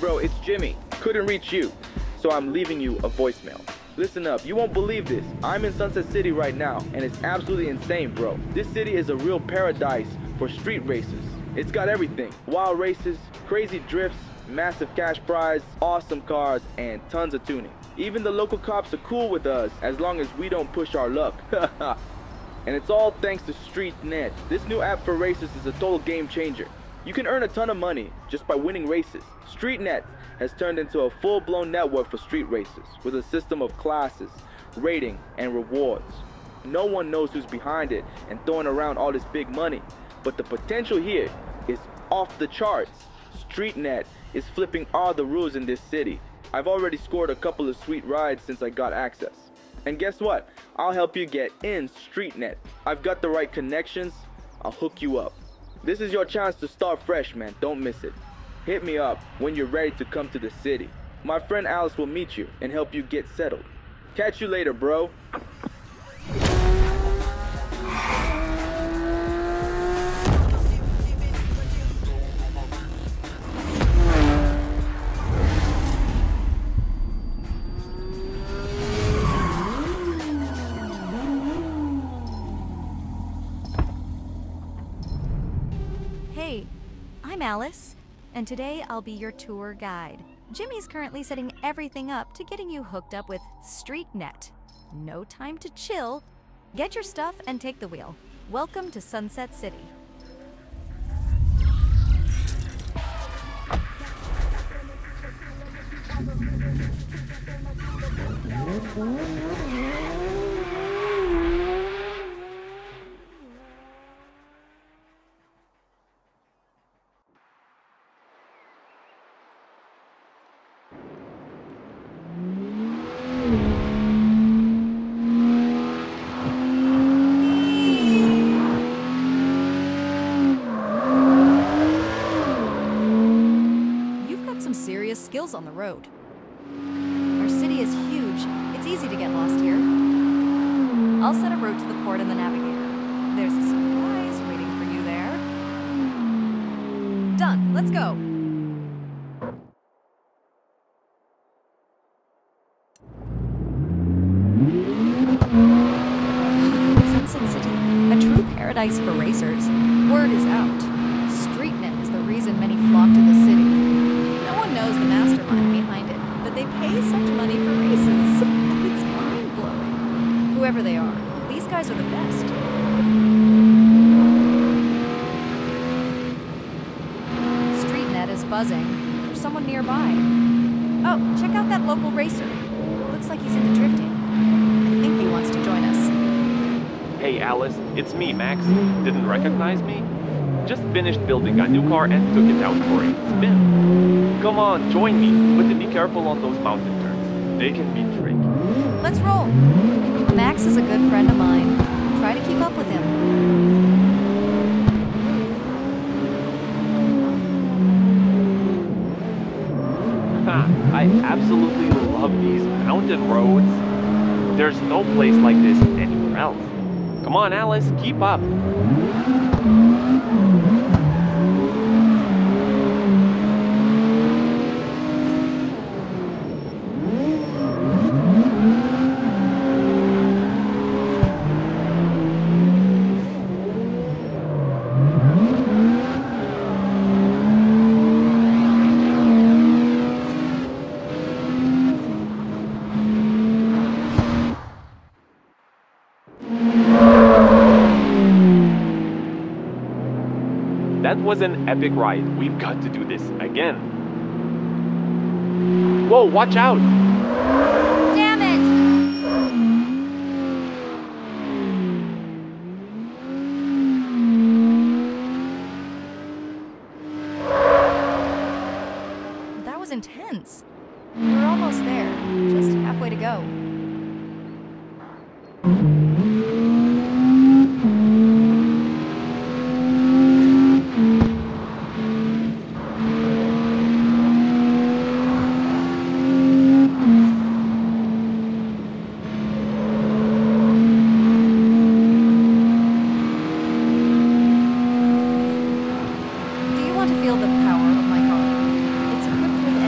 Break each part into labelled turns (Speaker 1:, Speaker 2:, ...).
Speaker 1: Bro, it's Jimmy. Couldn't reach you, so I'm leaving you a voicemail. Listen up, you won't believe this. I'm in Sunset City right now, and it's absolutely insane, bro. This city is a real paradise for street races. It's got everything wild races, crazy drifts, massive cash prize, awesome cars, and tons of tuning. Even the local cops are cool with us as long as we don't push our luck. and it's all thanks to StreetNet. This new app for races is a total game changer. You can earn a ton of money just by winning races. StreetNet has turned into a full-blown network for street races with a system of classes, rating, and rewards. No one knows who's behind it and throwing around all this big money, but the potential here is off the charts. StreetNet is flipping all the rules in this city. I've already scored a couple of sweet rides since I got access. And guess what? I'll help you get in StreetNet. I've got the right connections. I'll hook you up. This is your chance to start fresh, man. Don't miss it. Hit me up when you're ready to come to the city. My friend Alice will meet you and help you get settled. Catch you later, bro.
Speaker 2: Alice, and today I'll be your tour guide. Jimmy's currently setting everything up to getting you hooked up with StreetNet. No time to chill. Get your stuff and take the wheel. Welcome to Sunset City. Skills on the road. Our city is huge. It's easy to get lost here. I'll set a route to the port in the navigator. There's a surprise waiting for you there. Done. Let's go. Sunset City, a true paradise for racers. Word is out. StreetNet is the reason many flock to the city. No one knows the mastermind behind it, but they pay such money for races. It's mind blowing. Whoever they are, these guys are the best. StreetNet is buzzing. There's someone nearby. Oh, check out that local racer. Looks like he's into drifting. I think he wants to join us.
Speaker 3: Hey Alice, it's me, Max. Didn't recognize me? Just finished building a new car and took it out for a spin. Come on, join me, but be careful on those mountain turns. They can be tricky.
Speaker 2: Let's roll. Max is a good friend of mine. Try to keep up with him.
Speaker 3: I absolutely love these mountain roads. There's no place like this anywhere else. Come on, Alice, keep up. That was an epic ride. We've got to do this again. Whoa, watch out!
Speaker 2: Damn it! That was intense. We're almost there. Just halfway to go. Do you want to feel the power of my car? It's equipped with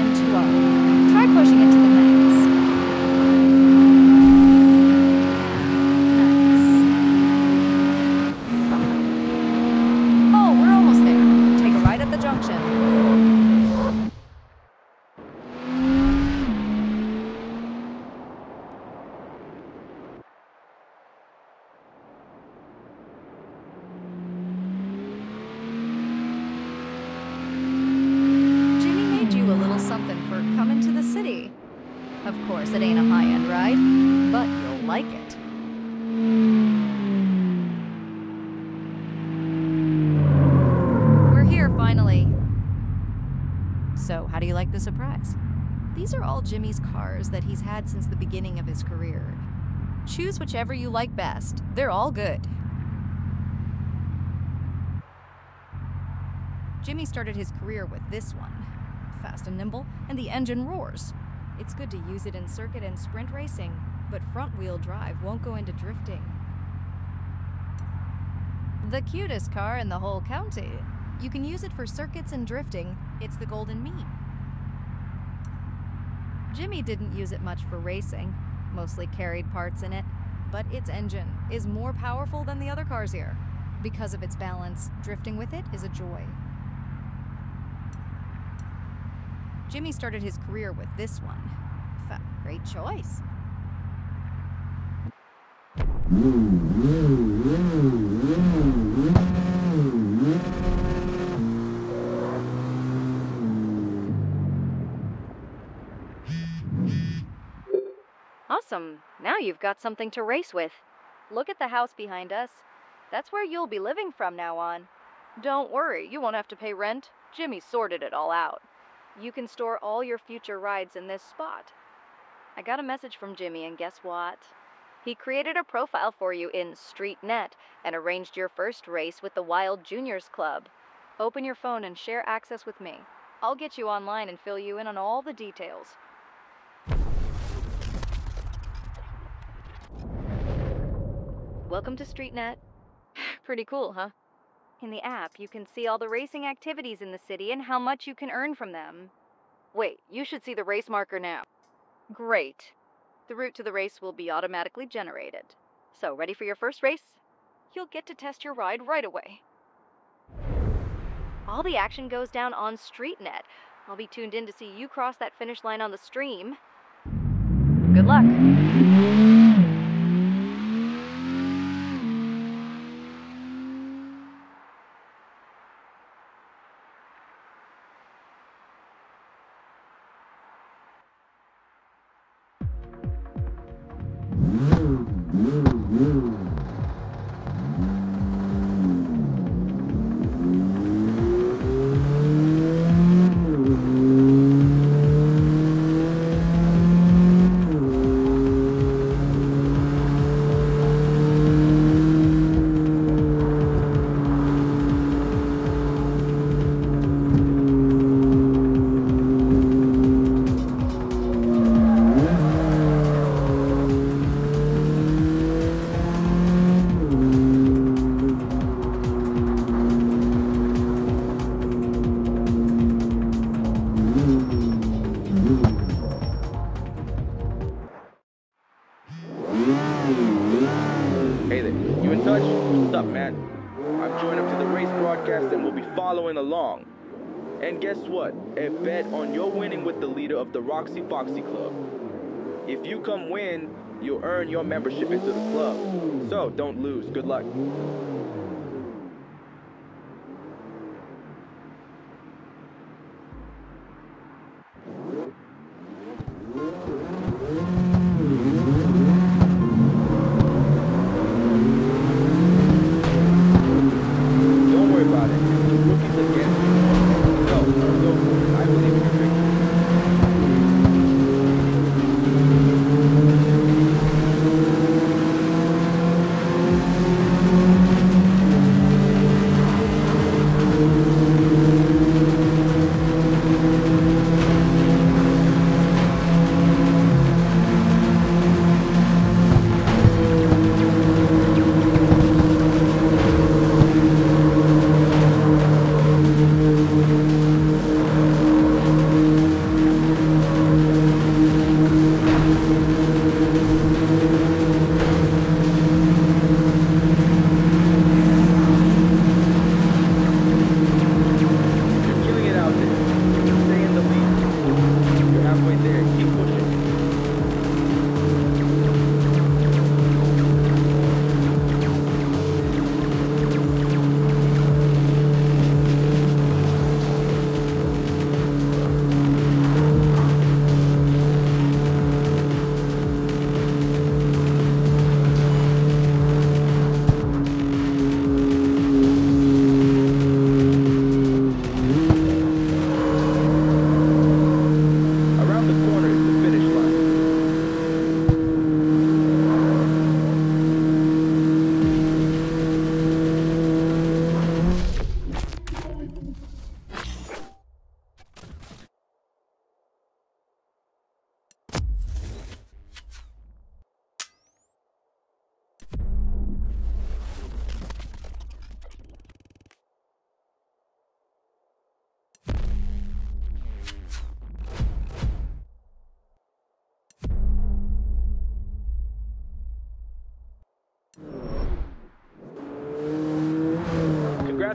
Speaker 2: Guess it ain't a high end ride, but you'll like it. We're here finally. So, how do you like the surprise? These are all Jimmy's cars that he's had since the beginning of his career. Choose whichever you like best, they're all good. Jimmy started his career with this one fast and nimble, and the engine roars. It's good to use it in circuit and sprint racing, but front wheel drive won't go into drifting. The cutest car in the whole county. You can use it for circuits and drifting. It's the Golden Mean. Jimmy didn't use it much for racing, mostly carried parts in it, but its engine is more powerful than the other cars here. Because of its balance, drifting with it is a joy. Jimmy started his career with this one. F- great choice. Awesome. Now you've got something to race with. Look at the house behind us. That's where you'll be living from now on. Don't worry, you won't have to pay rent. Jimmy sorted it all out. You can store all your future rides in this spot. I got a message from Jimmy, and guess what? He created a profile for you in StreetNet and arranged your first race with the Wild Juniors Club. Open your phone and share access with me. I'll get you online and fill you in on all the details. Welcome to StreetNet. Pretty cool, huh? In the app, you can see all the racing activities in the city and how much you can earn from them. Wait, you should see the race marker now. Great. The route to the race will be automatically generated. So, ready for your first race? You'll get to test your ride right away. All the action goes down on StreetNet. I'll be tuned in to see you cross that finish line on the stream. Good luck.
Speaker 1: What? A bet on your winning with the leader of the Roxy Foxy Club. If you come win, you'll earn your membership into the club. So don't lose. Good luck.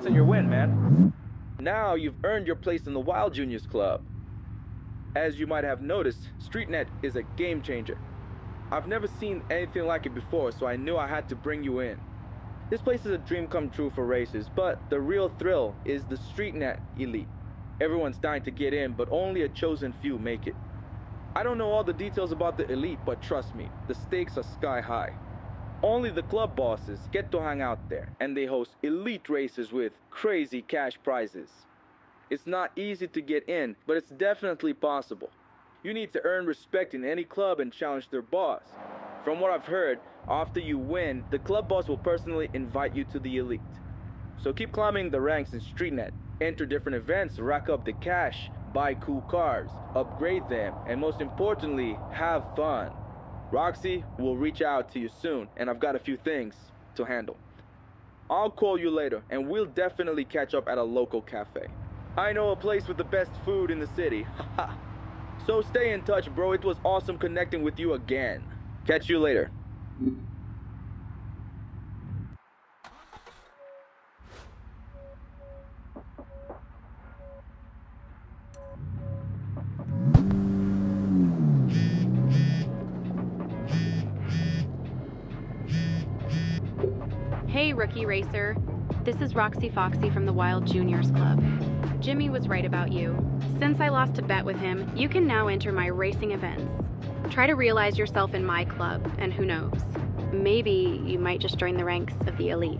Speaker 1: On your win, man. Now you've earned your place in the Wild Juniors Club. As you might have noticed, StreetNet is a game changer. I've never seen anything like it before, so I knew I had to bring you in. This place is a dream come true for racers, but the real thrill is the StreetNet Elite. Everyone's dying to get in, but only a chosen few make it. I don't know all the details about the Elite, but trust me, the stakes are sky high. Only the club bosses get to hang out there, and they host elite races with crazy cash prizes. It's not easy to get in, but it's definitely possible. You need to earn respect in any club and challenge their boss. From what I've heard, after you win, the club boss will personally invite you to the elite. So keep climbing the ranks in StreetNet, enter different events, rack up the cash, buy cool cars, upgrade them, and most importantly, have fun. Roxy will reach out to you soon, and I've got a few things to handle. I'll call you later, and we'll definitely catch up at a local cafe. I know a place with the best food in the city. so stay in touch, bro. It was awesome connecting with you again. Catch you later.
Speaker 4: Rookie racer. This is Roxy Foxy from the Wild Juniors Club. Jimmy was right about you. Since I lost a bet with him, you can now enter my racing events. Try to realize yourself in my club, and who knows? Maybe you might just join the ranks of the elite.